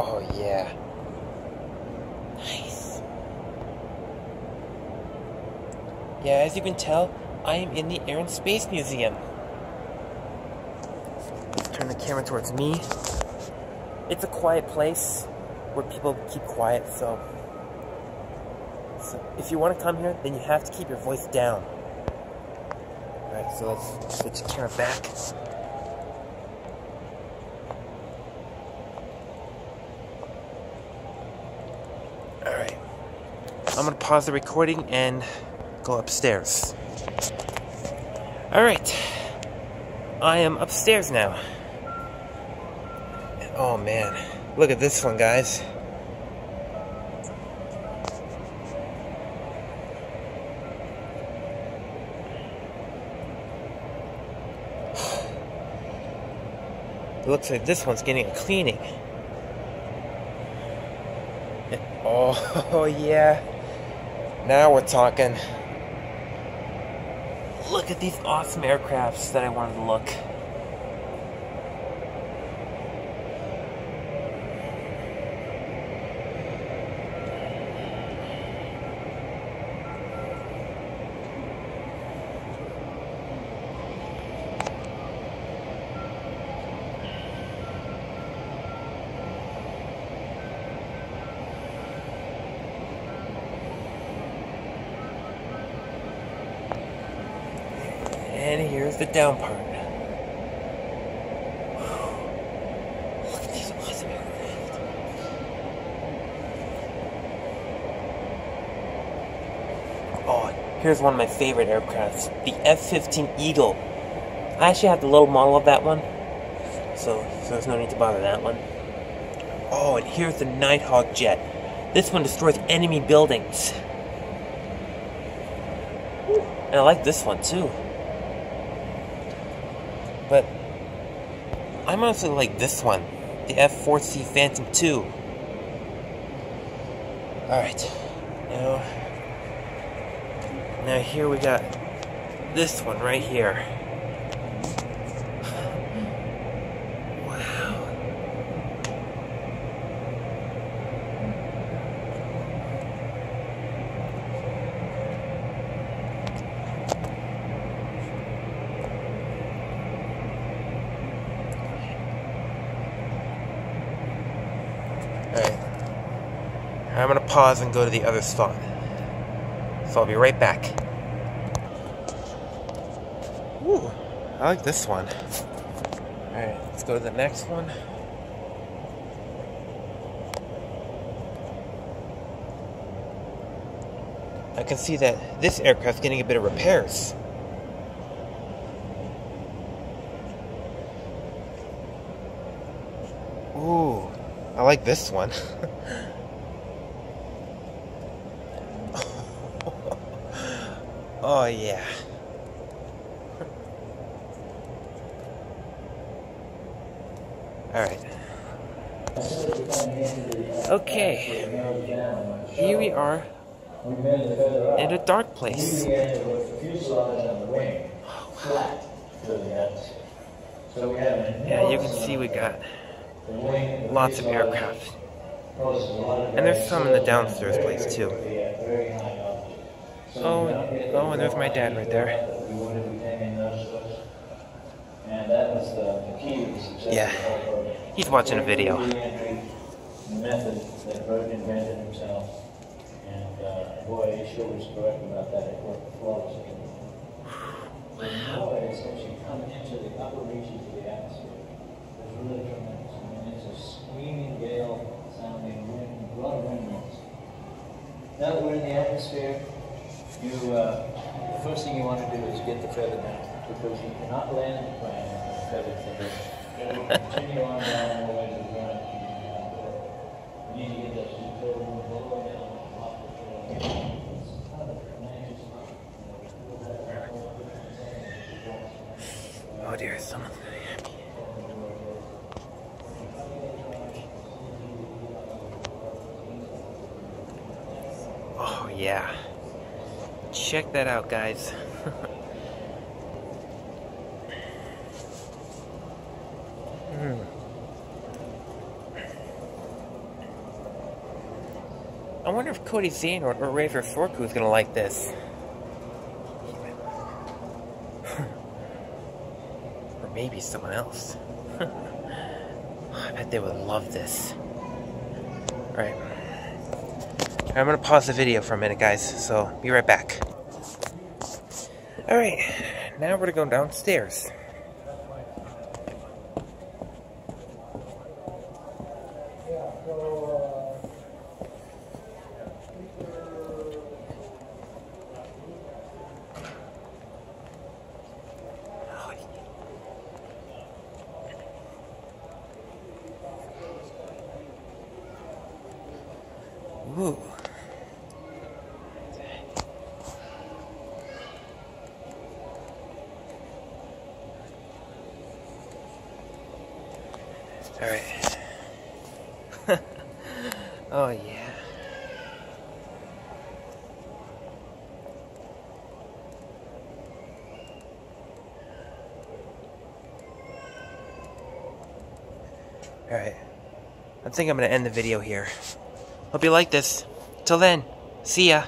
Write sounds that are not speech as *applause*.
Oh, yeah. Nice. Yeah, as you can tell, I am in the Air and Space Museum. Let's turn the camera towards me. It's a quiet place where people keep quiet, so... So if you want to come here, then you have to keep your voice down. Alright, so let's switch the camera back. I'm gonna pause the recording and go upstairs. Alright. I am upstairs now. Oh man. Look at this one, guys. It looks like this one's getting a cleaning. *laughs* Oh, yeah. Now we're talking. Look at these awesome aircrafts that I wanted to look. And here's the down part. Oh, here's one of my favorite aircrafts, the F-15 Eagle. I actually have the little model of that one, so, so there's no need to bother that one. Oh, and here's the Nighthawk jet. This one destroys enemy buildings. And I like this one too. But I mostly like this one, the F4C Phantom 2. Alright, now, now here we got this one right here. I'm gonna pause and go to the other spot. So I'll be right back. Ooh, I like this one. Alright, let's go to the next one. I can see that this aircraft's getting a bit of repairs. Ooh, I like this one. *laughs* oh, yeah. Alright. Okay. Here we are in a dark place. Yeah, you can see we got lots of aircraft. And there's some in the downstairs place too. Oh, oh, and there's my dad right there. Yeah, he's watching a video. Method that Burt invented himself, and boy, sure was correct about that. Into the upper of the atmosphere is really tremendous. I mean, it's a screaming gale sounding wind, a lot of. Now that we're in the atmosphere, you, uh, the first thing you want to do is get the feather down, because you cannot land the plane on a feather. You continue on down all the way to the ground. You need to get that all the way down off the floor. Oh dear, someone's very happy. Oh yeah. Check that out, guys. Hmm. I wonder if Cody Zane or, or Raver Forku is going to like this. *laughs* or maybe someone else. *laughs* I bet they would love this. Alright. I'm gonna pause the video for a minute, guys, so be right back. Alright, now we're gonna go downstairs. Ooh. All right. *laughs* oh yeah. All right. I think I'm going to end the video here. Hope you like this. Till then, see ya.